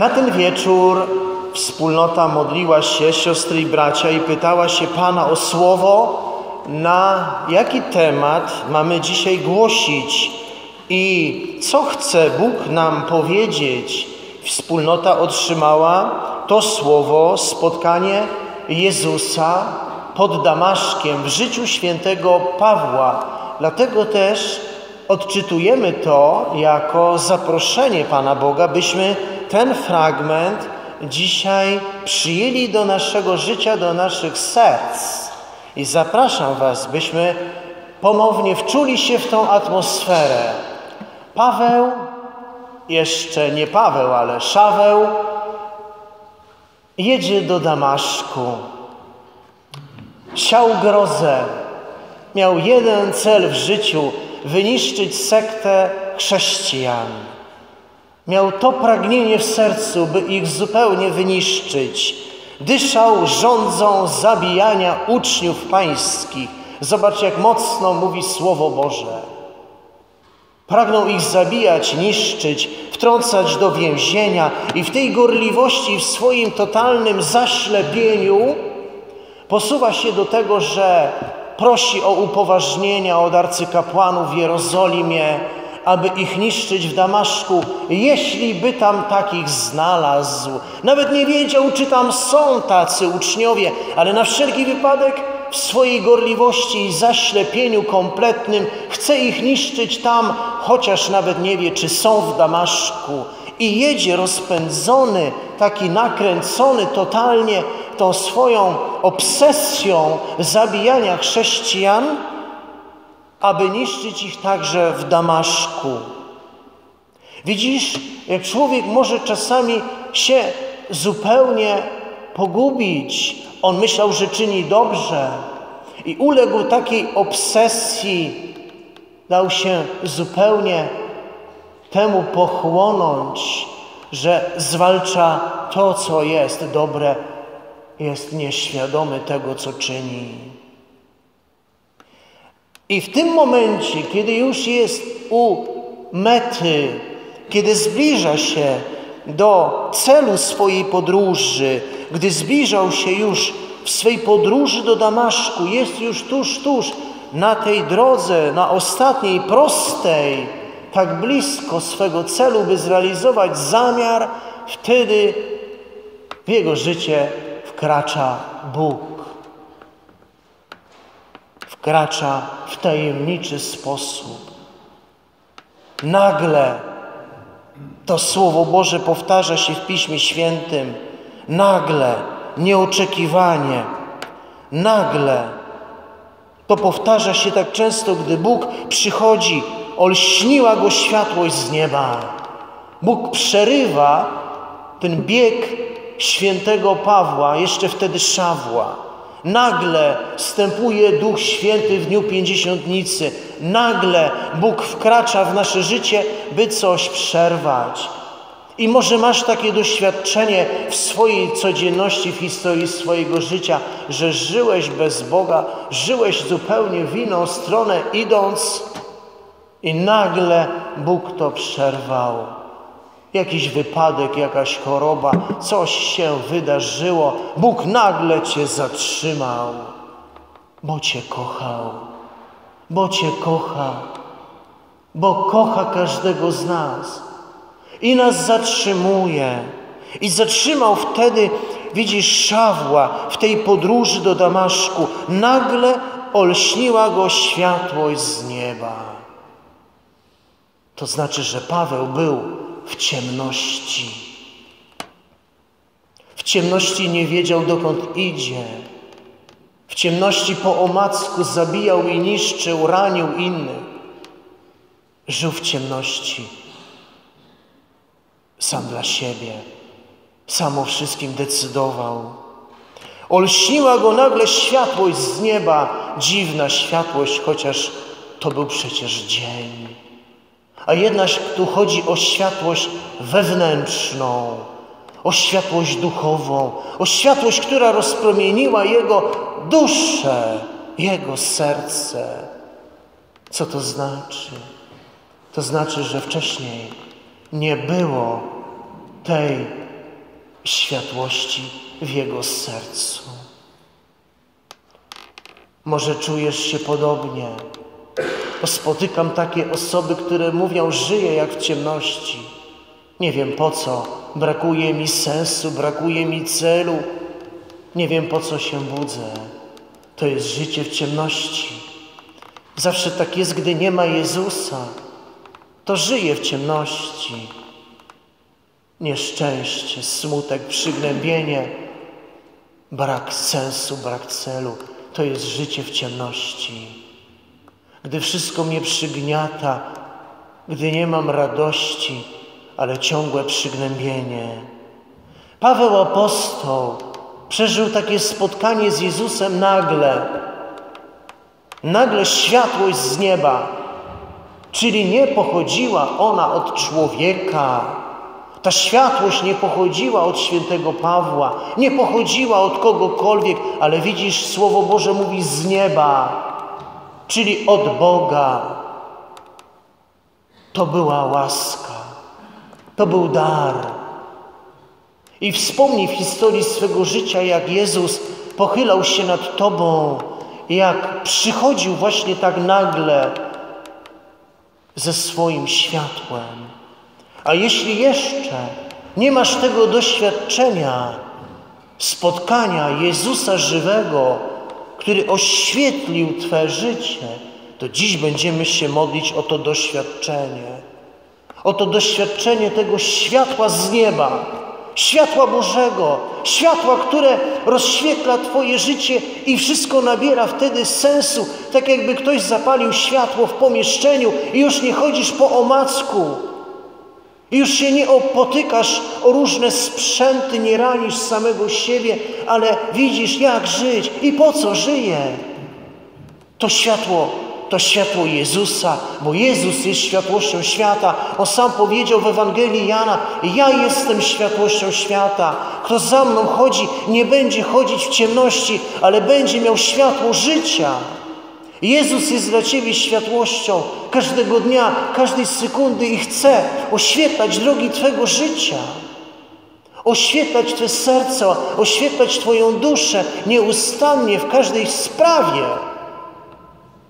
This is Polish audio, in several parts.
Na ten wieczór wspólnota modliła się, siostry i bracia, i pytała się Pana o słowo, na jaki temat mamy dzisiaj głosić i co chce Bóg nam powiedzieć. Wspólnota otrzymała to słowo, spotkanie Jezusa pod Damaszkiem w życiu świętego Pawła. Dlatego też odczytujemy to jako zaproszenie Pana Boga, byśmy ten fragment dzisiaj przyjęli do naszego życia, do naszych serc. I zapraszam Was, byśmy ponownie wczuli się w tą atmosferę. Paweł, jeszcze nie Paweł, ale Szaweł, jedzie do Damaszku. Siał grozę. Miał jeden cel w życiu wyniszczyć sektę chrześcijan. Miał to pragnienie w sercu, by ich zupełnie wyniszczyć. Dyszał rządzą zabijania uczniów pańskich. Zobacz, jak mocno mówi Słowo Boże. Pragnął ich zabijać, niszczyć, wtrącać do więzienia i w tej gorliwości, w swoim totalnym zaślepieniu posuwa się do tego, że prosi o upoważnienia od arcykapłanów w Jerozolimie, aby ich niszczyć w Damaszku, jeśli by tam takich znalazł. Nawet nie wiedział, czy tam są tacy uczniowie, ale na wszelki wypadek w swojej gorliwości i zaślepieniu kompletnym chce ich niszczyć tam, chociaż nawet nie wie, czy są w Damaszku. I jedzie rozpędzony, taki nakręcony totalnie tą swoją obsesją zabijania chrześcijan, aby niszczyć ich także w Damaszku. Widzisz, jak człowiek może czasami się zupełnie pogubić. On myślał, że czyni dobrze i uległ takiej obsesji, dał się zupełnie temu pochłonąć, że zwalcza to, co jest dobre, jest nieświadomy tego, co czyni. I w tym momencie, kiedy już jest u mety, kiedy zbliża się do celu swojej podróży, gdy zbliżał się już w swej podróży do Damaszku, jest już tuż, tuż na tej drodze, na ostatniej, prostej, tak blisko swego celu, by zrealizować zamiar, wtedy w jego życie wkracza Bóg wkracza w tajemniczy sposób. Nagle to Słowo Boże powtarza się w Piśmie Świętym. Nagle, nieoczekiwanie, nagle. To powtarza się tak często, gdy Bóg przychodzi, olśniła go światłość z nieba. Bóg przerywa ten bieg świętego Pawła, jeszcze wtedy Szawła. Nagle wstępuje Duch Święty w dniu pięćdziesiątnicy. Nagle Bóg wkracza w nasze życie, by coś przerwać. I może masz takie doświadczenie w swojej codzienności, w historii swojego życia, że żyłeś bez Boga, żyłeś zupełnie w inną stronę idąc i nagle Bóg to przerwał jakiś wypadek, jakaś choroba, coś się wydarzyło, Bóg nagle Cię zatrzymał, bo Cię kochał, bo Cię kocha, bo kocha każdego z nas i nas zatrzymuje. I zatrzymał wtedy, widzisz, Szawła w tej podróży do Damaszku. Nagle olśniła go światłość z nieba. To znaczy, że Paweł był w ciemności. W ciemności nie wiedział, dokąd idzie. W ciemności po omacku zabijał i niszczył, ranił innych. Żył w ciemności. Sam dla siebie. Sam o wszystkim decydował. Olśniła go nagle światłość z nieba, dziwna światłość, chociaż to był przecież dzień. A jednak tu chodzi o światłość wewnętrzną, o światłość duchową, o światłość, która rozpromieniła jego duszę, jego serce. Co to znaczy? To znaczy, że wcześniej nie było tej światłości w jego sercu. Może czujesz się podobnie. Spotykam takie osoby, które mówią, żyję jak w ciemności. Nie wiem po co, brakuje mi sensu, brakuje mi celu. Nie wiem po co się budzę. To jest życie w ciemności. Zawsze tak jest, gdy nie ma Jezusa. To żyje w ciemności. Nieszczęście, smutek, przygnębienie, brak sensu, brak celu to jest życie w ciemności. Gdy wszystko mnie przygniata, gdy nie mam radości, ale ciągłe przygnębienie. Paweł apostoł przeżył takie spotkanie z Jezusem nagle. Nagle światłość z nieba, czyli nie pochodziła ona od człowieka, ta światłość nie pochodziła od świętego Pawła, nie pochodziła od kogokolwiek, ale widzisz, Słowo Boże mówi z nieba, czyli od Boga. To była łaska, to był dar. I wspomnij w historii swego życia, jak Jezus pochylał się nad Tobą, jak przychodził właśnie tak nagle ze swoim światłem. A jeśli jeszcze nie masz tego doświadczenia spotkania Jezusa żywego, który oświetlił Twe życie, to dziś będziemy się modlić o to doświadczenie. O to doświadczenie tego światła z nieba, światła Bożego, światła, które rozświetla Twoje życie i wszystko nabiera wtedy sensu, tak jakby ktoś zapalił światło w pomieszczeniu i już nie chodzisz po omacku, już się nie opotykasz o różne sprzęty, nie ranisz samego siebie, ale widzisz, jak żyć i po co żyję. To światło, to światło Jezusa, bo Jezus jest światłością świata. On sam powiedział w Ewangelii Jana: Ja jestem światłością świata. Kto za mną chodzi, nie będzie chodzić w ciemności, ale będzie miał światło życia. Jezus jest dla Ciebie światłością. Każdego dnia, każdej sekundy i chce oświetlać drogi Twego życia, oświetlać Twoje serce, oświetlać Twoją duszę nieustannie w każdej sprawie,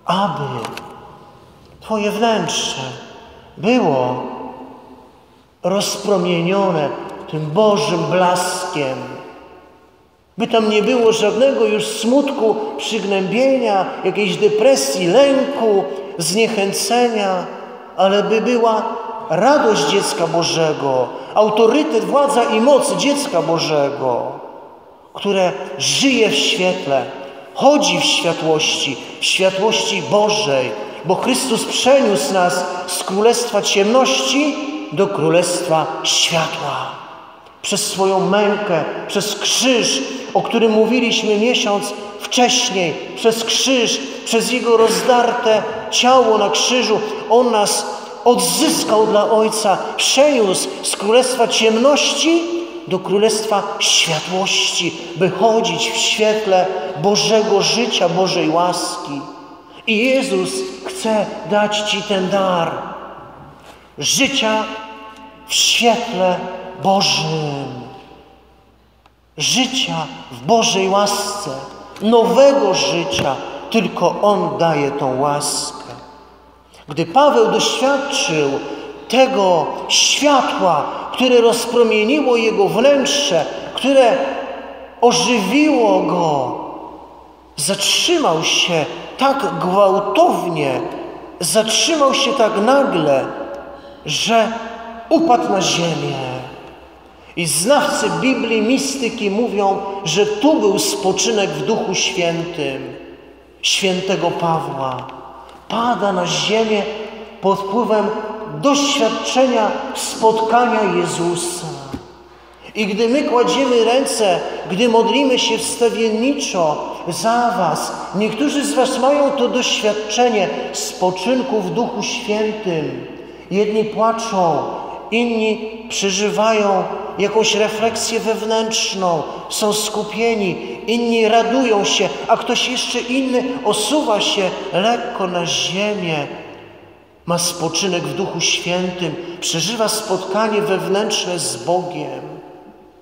aby Twoje wnętrze było rozpromienione tym Bożym blaskiem by tam nie było żadnego już smutku, przygnębienia, jakiejś depresji, lęku, zniechęcenia, ale by była radość dziecka Bożego, autorytet, władza i moc dziecka Bożego, które żyje w świetle, chodzi w światłości, w światłości Bożej, bo Chrystus przeniósł nas z królestwa ciemności do królestwa światła. Przez swoją mękę, przez krzyż, o którym mówiliśmy miesiąc wcześniej, przez krzyż, przez Jego rozdarte ciało na krzyżu, On nas odzyskał dla Ojca, przeniósł z królestwa ciemności do królestwa światłości, by chodzić w świetle Bożego życia, Bożej łaski. I Jezus chce dać Ci ten dar życia w świetle Bożym życia w Bożej łasce, nowego życia, tylko On daje tą łaskę. Gdy Paweł doświadczył tego światła, które rozpromieniło jego wnętrze, które ożywiło go, zatrzymał się tak gwałtownie, zatrzymał się tak nagle, że upadł na ziemię. I znawcy Biblii, mistyki mówią, że tu był spoczynek w Duchu Świętym świętego Pawła. Pada na ziemię pod wpływem doświadczenia spotkania Jezusa. I gdy my kładziemy ręce, gdy modlimy się wstawienniczo za Was, niektórzy z Was mają to doświadczenie spoczynku w Duchu Świętym. Jedni płaczą, inni przeżywają jakąś refleksję wewnętrzną, są skupieni, inni radują się, a ktoś jeszcze inny osuwa się lekko na ziemię. Ma spoczynek w Duchu Świętym, przeżywa spotkanie wewnętrzne z Bogiem.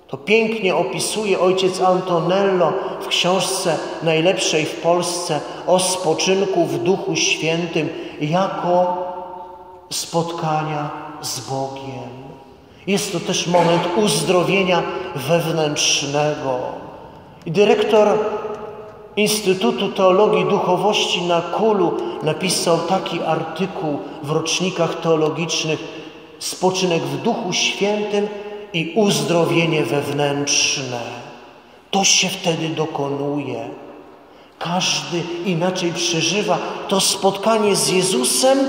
To pięknie opisuje ojciec Antonello w książce najlepszej w Polsce o spoczynku w Duchu Świętym jako spotkania z Bogiem. Jest to też moment uzdrowienia wewnętrznego. I dyrektor Instytutu Teologii Duchowości na Kulu napisał taki artykuł w rocznikach teologicznych Spoczynek w Duchu Świętym i uzdrowienie wewnętrzne. To się wtedy dokonuje. Każdy inaczej przeżywa to spotkanie z Jezusem,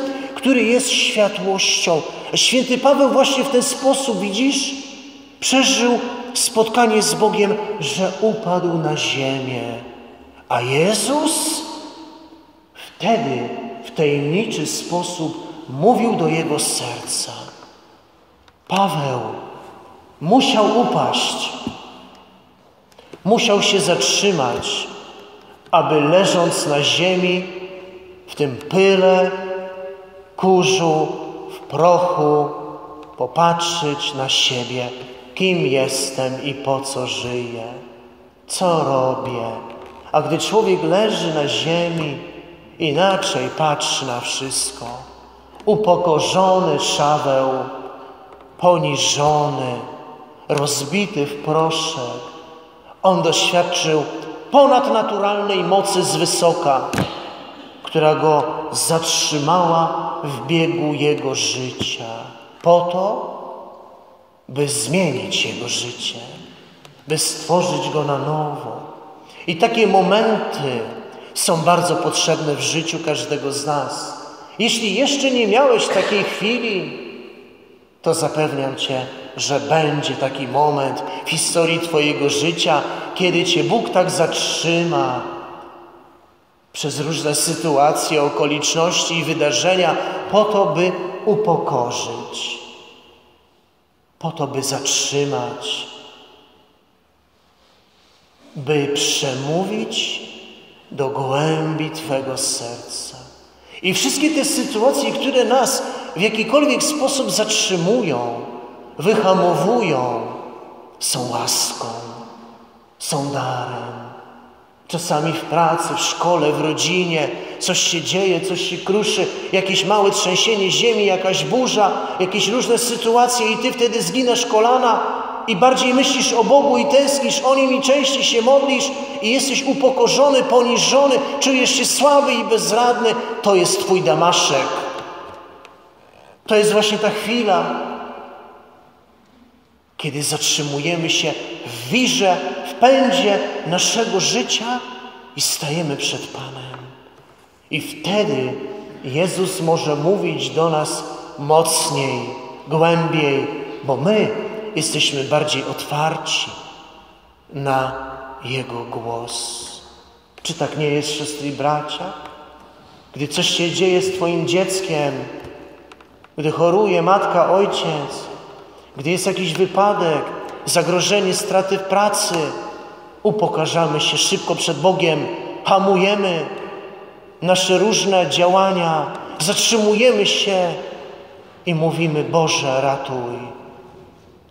który jest światłością. Święty Paweł właśnie w ten sposób, widzisz, przeżył spotkanie z Bogiem, że upadł na ziemię. A Jezus wtedy w tajemniczy sposób mówił do jego serca. Paweł musiał upaść, musiał się zatrzymać, aby leżąc na ziemi, w tym pyle, kurzu, w prochu, popatrzeć na siebie, kim jestem i po co żyję, co robię. A gdy człowiek leży na ziemi, inaczej patrzy na wszystko. Upokorzony Szaweł, poniżony, rozbity w proszek. On doświadczył ponadnaturalnej mocy z wysoka, która go zatrzymała w biegu jego życia, po to, by zmienić jego życie, by stworzyć go na nowo. I takie momenty są bardzo potrzebne w życiu każdego z nas. Jeśli jeszcze nie miałeś takiej chwili, to zapewniam Cię, że będzie taki moment w historii Twojego życia, kiedy Cię Bóg tak zatrzyma przez różne sytuacje, okoliczności i wydarzenia, po to, by upokorzyć, po to, by zatrzymać, by przemówić do głębi Twego serca. I wszystkie te sytuacje, które nas w jakikolwiek sposób zatrzymują, wyhamowują, są łaską, są darem. Czasami w pracy, w szkole, w rodzinie. Coś się dzieje, coś się kruszy, jakieś małe trzęsienie ziemi, jakaś burza, jakieś różne sytuacje i ty wtedy zginasz kolana i bardziej myślisz o Bogu i tęsknisz o Nim i częściej się modlisz i jesteś upokorzony, poniżony, czujesz się słaby i bezradny, to jest Twój damaszek. To jest właśnie ta chwila, kiedy zatrzymujemy się w wirze, pędzie naszego życia i stajemy przed Panem. I wtedy Jezus może mówić do nas mocniej, głębiej, bo my jesteśmy bardziej otwarci na Jego głos. Czy tak nie jest, siostry i bracia? Gdy coś się dzieje z Twoim dzieckiem, gdy choruje matka, ojciec, gdy jest jakiś wypadek, zagrożenie straty w pracy, upokarzamy się szybko przed Bogiem, hamujemy nasze różne działania, zatrzymujemy się i mówimy: Boże, ratuj.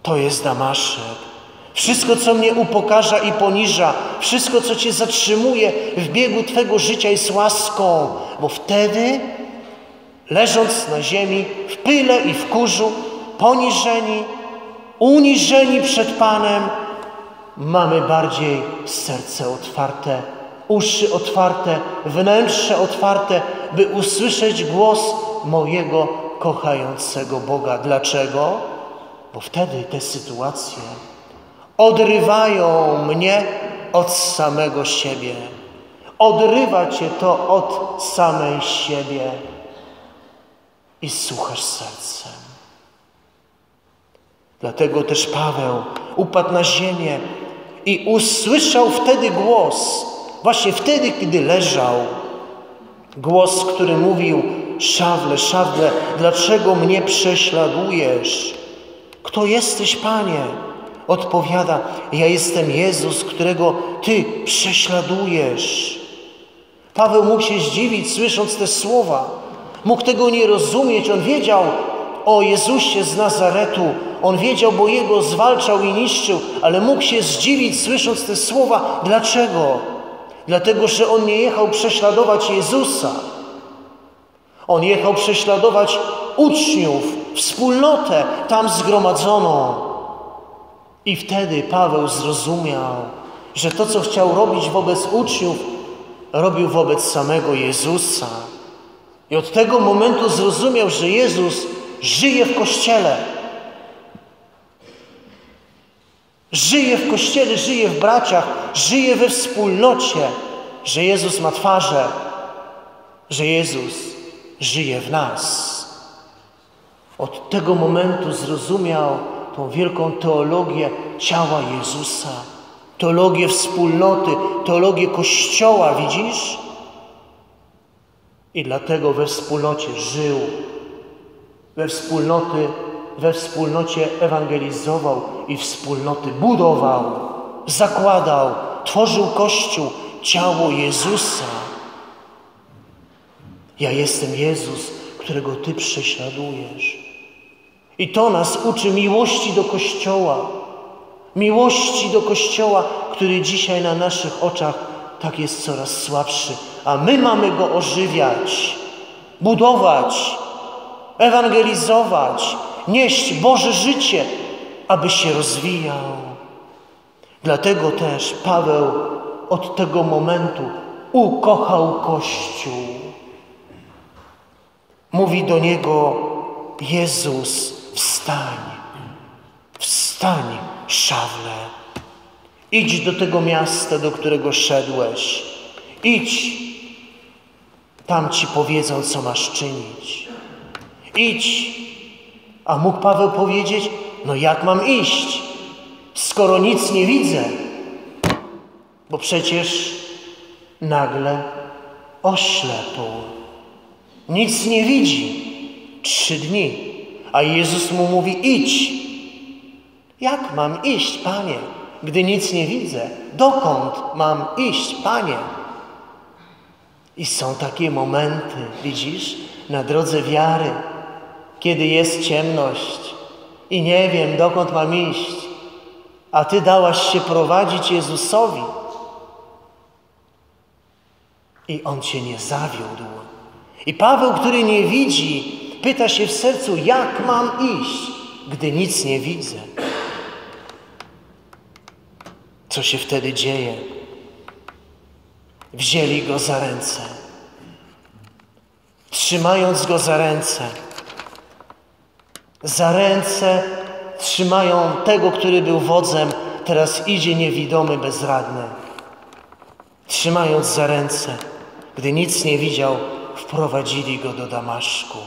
To jest Damaszek. Wszystko, co mnie upokarza i poniża, wszystko, co Cię zatrzymuje w biegu Twego życia jest łaską, bo wtedy, leżąc na ziemi, w pyle i w kurzu, poniżeni, uniżeni przed Panem, mamy bardziej serce otwarte, uszy otwarte, wnętrze otwarte, by usłyszeć głos mojego kochającego Boga. Dlaczego? Bo wtedy te sytuacje odrywają mnie od samego siebie. Odrywa cię to od samej siebie i słuchasz sercem. Dlatego też Paweł upadł na ziemię i usłyszał wtedy głos, właśnie wtedy, kiedy leżał. Głos, który mówił: Szawle, szawle, dlaczego mnie prześladujesz? Kto jesteś, Panie? Odpowiada: Ja jestem Jezus, którego Ty prześladujesz. Paweł mógł się zdziwić, słysząc te słowa. Mógł tego nie rozumieć. On wiedział, o Jezusie z Nazaretu. On wiedział, bo Jego zwalczał i niszczył, ale mógł się zdziwić, słysząc te słowa. Dlaczego? Dlatego, że On nie jechał prześladować Jezusa. On jechał prześladować uczniów, wspólnotę tam zgromadzoną. I wtedy Paweł zrozumiał, że to, co chciał robić wobec uczniów, robił wobec samego Jezusa. I od tego momentu zrozumiał, że Jezus żyje w Kościele. Żyje w Kościele, żyje w braciach, żyje we wspólnocie, że Jezus ma twarze, że Jezus żyje w nas. Od tego momentu zrozumiał tą wielką teologię ciała Jezusa, teologię wspólnoty, teologię Kościoła, widzisz? I dlatego we wspólnocie żył, we wspólnoty, we wspólnocie ewangelizował i wspólnoty budował, zakładał, tworzył Kościół, ciało Jezusa. Ja jestem Jezus, którego Ty prześladujesz. I to nas uczy miłości do Kościoła. Miłości do Kościoła, który dzisiaj na naszych oczach tak jest coraz słabszy, a my mamy go ożywiać, budować, ewangelizować, nieść Boże życie, aby się rozwijał. Dlatego też Paweł od tego momentu ukochał Kościół. Mówi do niego Jezus, wstań, wstań, szawle. Idź do tego miasta, do którego szedłeś. Idź. Tam ci powiedzą, co masz czynić. Idź. A mógł Paweł powiedzieć, no jak mam iść, skoro nic nie widzę? Bo przecież nagle oślepł. Nic nie widzi. Trzy dni. A Jezus mu mówi, idź. Jak mam iść, Panie, gdy nic nie widzę? Dokąd mam iść, Panie? I są takie momenty, widzisz, na drodze wiary, kiedy jest ciemność i nie wiem, dokąd mam iść, a Ty dałaś się prowadzić Jezusowi. I On Cię nie zawiódł. I Paweł, który nie widzi, pyta się w sercu, jak mam iść, gdy nic nie widzę. Co się wtedy dzieje? Wzięli go za ręce. Trzymając go za ręce, za ręce trzymają tego, który był wodzem, teraz idzie niewidomy, bezradny. Trzymając za ręce, gdy nic nie widział, wprowadzili go do Damaszku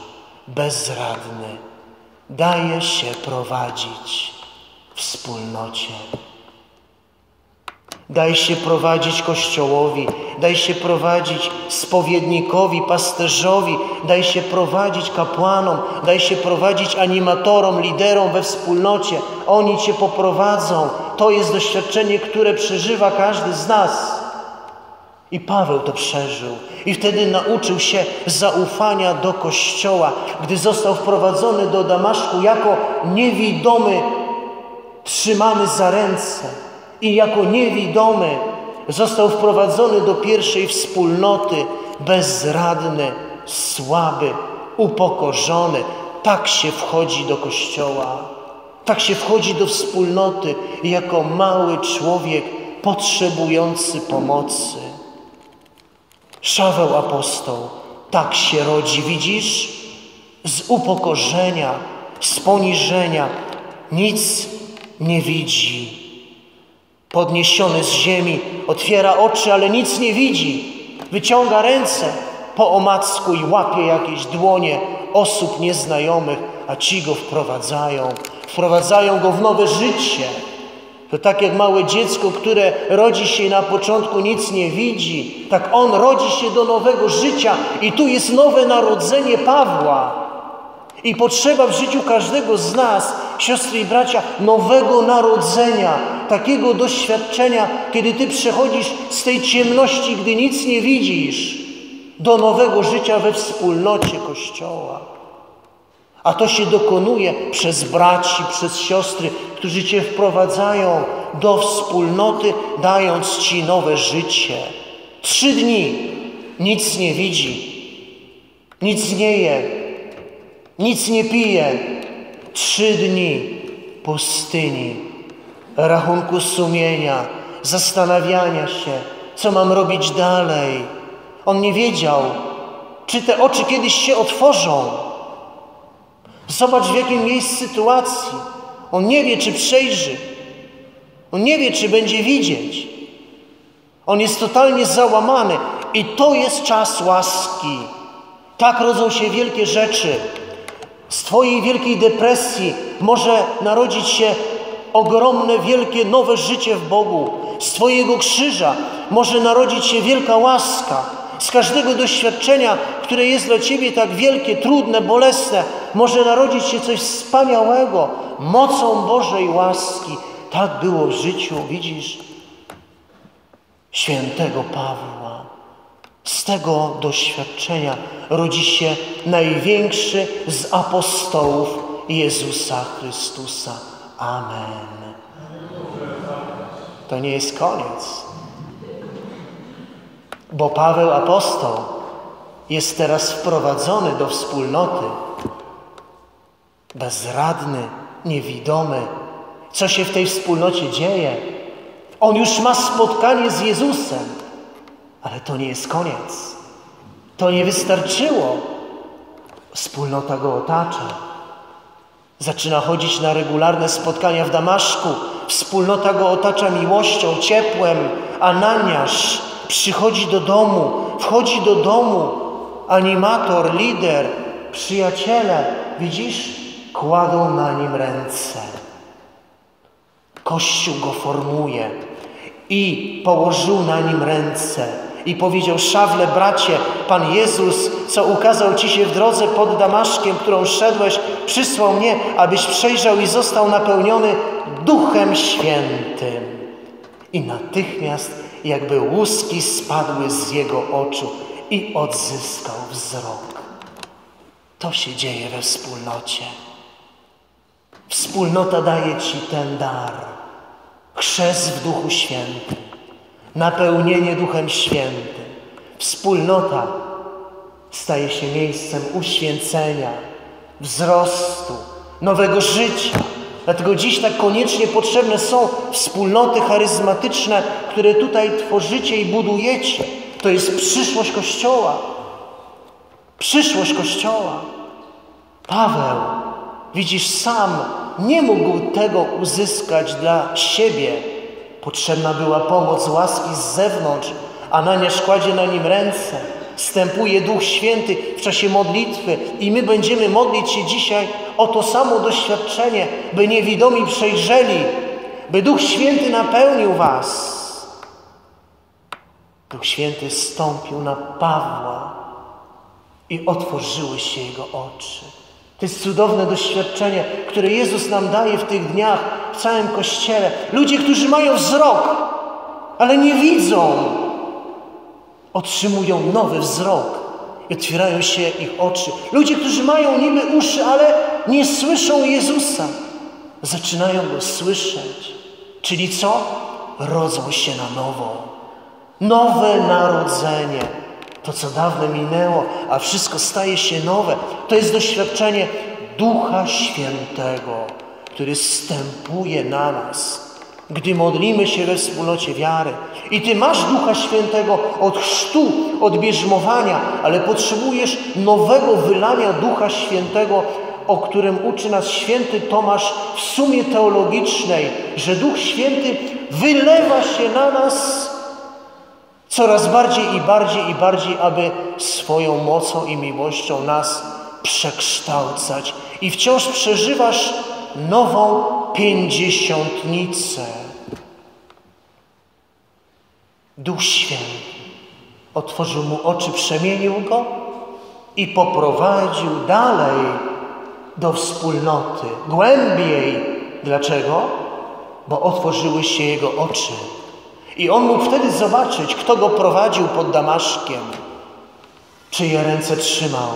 bezradny, daje się prowadzić wspólnocie. Daj się prowadzić Kościołowi, daj się prowadzić spowiednikowi, pasterzowi, daj się prowadzić kapłanom, daj się prowadzić animatorom, liderom we wspólnocie. Oni Cię poprowadzą. To jest doświadczenie, które przeżywa każdy z nas. I Paweł to przeżył. I wtedy nauczył się zaufania do Kościoła, gdy został wprowadzony do Damaszku jako niewidomy, trzymany za ręce. I jako niewidomy został wprowadzony do pierwszej wspólnoty, bezradny, słaby, upokorzony. Tak się wchodzi do Kościoła. Tak się wchodzi do wspólnoty jako mały człowiek potrzebujący pomocy. Szaweł apostoł tak się rodzi, widzisz? Z upokorzenia, z poniżenia. Nic nie widzi. Podniesiony z ziemi, otwiera oczy, ale nic nie widzi. Wyciąga ręce po omacku i łapie jakieś dłonie osób nieznajomych, a ci go wprowadzają. Wprowadzają go w nowe życie. To tak jak małe dziecko, które rodzi się na początku nic nie widzi, tak on rodzi się do nowego życia i tu jest nowe narodzenie Pawła. I potrzeba w życiu każdego z nas, siostry i bracia, nowego narodzenia, takiego doświadczenia, kiedy ty przechodzisz z tej ciemności, gdy nic nie widzisz, do nowego życia we wspólnocie Kościoła. A to się dokonuje przez braci, przez siostry, którzy Cię wprowadzają do wspólnoty, dając Ci nowe życie. Trzy dni nic nie widzi, nic nie je, nic nie pije. Trzy dni pustyni, rachunku sumienia, zastanawiania się, co mam robić dalej. On nie wiedział, czy te oczy kiedyś się otworzą. Zobacz, w jakiej jest sytuacji. On nie wie, czy przejrzy. On nie wie, czy będzie widzieć. On jest totalnie załamany. I to jest czas łaski. Tak rodzą się wielkie rzeczy. Z Twojej wielkiej depresji może narodzić się ogromne, wielkie, nowe życie w Bogu. Z Twojego krzyża może narodzić się wielka łaska. Z każdego doświadczenia, które jest dla Ciebie tak wielkie, trudne, bolesne, może narodzić się coś wspaniałego, mocą Bożej łaski. Tak było w życiu, widzisz, świętego Pawła. Z tego doświadczenia rodzi się największy z apostołów Jezusa Chrystusa. Amen. To nie jest koniec, bo Paweł apostoł jest teraz wprowadzony do wspólnoty. Bezradny, niewidomy. Co się w tej wspólnocie dzieje? On już ma spotkanie z Jezusem, ale to nie jest koniec. To nie wystarczyło. Wspólnota go otacza. Zaczyna chodzić na regularne spotkania w Damaszku. Wspólnota go otacza miłością, ciepłem. Ananiasz przychodzi do domu, wchodzi do domu. Animator, lider, przyjaciele, widzisz, kładą na nim ręce. Kościół go formuje i położył na nim ręce i powiedział: Szawle, bracie, Pan Jezus, co ukazał ci się w drodze pod Damaszkiem, którą szedłeś, przysłał mnie, abyś przejrzał i został napełniony Duchem Świętym. I natychmiast, jakby łuski spadły z jego oczu i odzyskał wzrok. To się dzieje we wspólnocie. Wspólnota daje ci ten dar. Chrzest w Duchu Świętym napełnienie Duchem Świętym. Wspólnota staje się miejscem uświęcenia, wzrostu, nowego życia. Dlatego dziś tak koniecznie potrzebne są wspólnoty charyzmatyczne, które tutaj tworzycie i budujecie. To jest przyszłość Kościoła. Przyszłość Kościoła. Paweł, widzisz, sam nie mógł tego uzyskać dla siebie, Potrzebna była pomoc łaski z zewnątrz. Ananiasz kładzie na nim ręce. Wstępuje Duch Święty w czasie modlitwy i my będziemy modlić się dzisiaj o to samo doświadczenie, by niewidomi przejrzeli, by Duch Święty napełnił was. Duch Święty stąpił na Pawła i otworzyły się jego oczy. To jest cudowne doświadczenie, które Jezus nam daje w tych dniach w całym Kościele. Ludzie, którzy mają wzrok, ale nie widzą, otrzymują nowy wzrok i otwierają się ich oczy. Ludzie, którzy mają niby uszy, ale nie słyszą Jezusa, zaczynają Go słyszeć. Czyli co? Rodzą się na nowo. Nowe narodzenie to, co dawno minęło, a wszystko staje się nowe. To jest doświadczenie Ducha Świętego, który stępuje na nas, gdy modlimy się we wspólnocie wiary. I Ty masz Ducha Świętego od chrztu, od bierzmowania, ale potrzebujesz nowego wylania Ducha Świętego, o którym uczy nas święty Tomasz w sumie teologicznej, że Duch Święty wylewa się na nas Coraz bardziej i bardziej i bardziej, aby swoją mocą i miłością nas przekształcać. I wciąż przeżywasz nową pięćdziesiątnicę. Duch Święty otworzył mu oczy, przemienił go i poprowadził dalej do wspólnoty, głębiej. Dlaczego? Bo otworzyły się jego oczy i on mógł wtedy zobaczyć, kto go prowadził pod Damaszkiem, czyje ręce trzymał,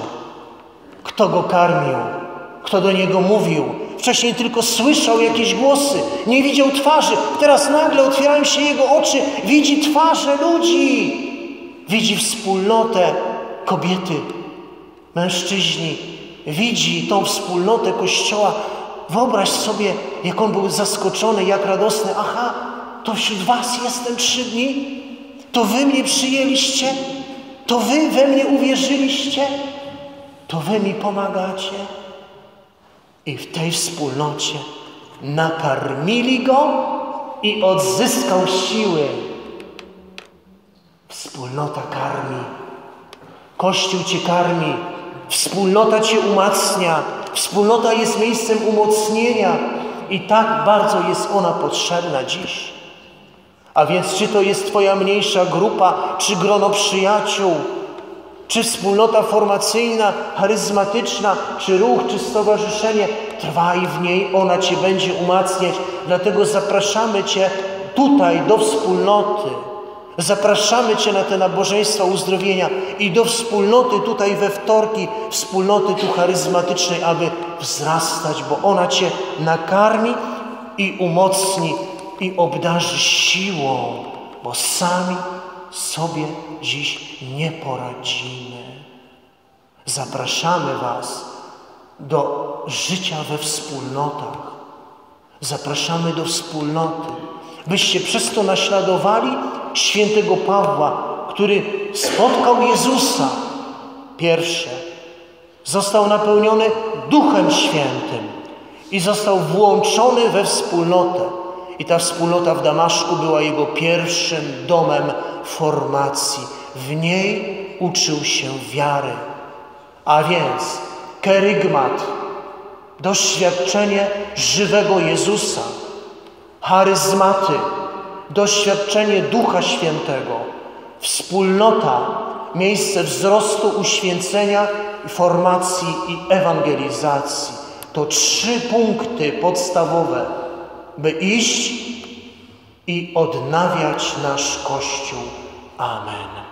kto go karmił, kto do niego mówił. Wcześniej tylko słyszał jakieś głosy, nie widział twarzy. Teraz nagle otwierają się jego oczy, widzi twarze ludzi, widzi wspólnotę kobiety, mężczyźni, widzi tą wspólnotę Kościoła. Wyobraź sobie, jak on był zaskoczony, jak radosny. Aha, to wśród was jestem trzy dni? To wy mnie przyjęliście? To wy we mnie uwierzyliście? To wy mi pomagacie? I w tej wspólnocie nakarmili go i odzyskał siły. Wspólnota karmi. Kościół cię karmi. Wspólnota cię umacnia. Wspólnota jest miejscem umocnienia i tak bardzo jest ona potrzebna dziś. A więc czy to jest Twoja mniejsza grupa, czy grono przyjaciół, czy wspólnota formacyjna, charyzmatyczna, czy ruch, czy stowarzyszenie, trwaj w niej, ona Cię będzie umacniać. Dlatego zapraszamy Cię tutaj do wspólnoty. Zapraszamy Cię na te nabożeństwa uzdrowienia i do wspólnoty tutaj we wtorki, wspólnoty tu charyzmatycznej, aby wzrastać, bo ona Cię nakarmi i umocni i obdarzy siłą, bo sami sobie dziś nie poradzimy. Zapraszamy Was do życia we wspólnotach. Zapraszamy do wspólnoty, byście przez to naśladowali świętego Pawła, który spotkał Jezusa pierwsze. Został napełniony Duchem Świętym i został włączony we wspólnotę. I ta wspólnota w Damaszku była jego pierwszym domem formacji. W niej uczył się wiary. A więc kerygmat, doświadczenie żywego Jezusa, charyzmaty, doświadczenie Ducha Świętego, wspólnota, miejsce wzrostu, uświęcenia, formacji i ewangelizacji. To trzy punkty podstawowe, by iść i odnawiać nasz Kościół. Amen.